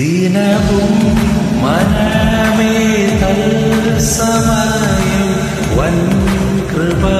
ദിനവും മനമേ തത്സമയം വൻ കൃപകൾ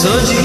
Mas hoje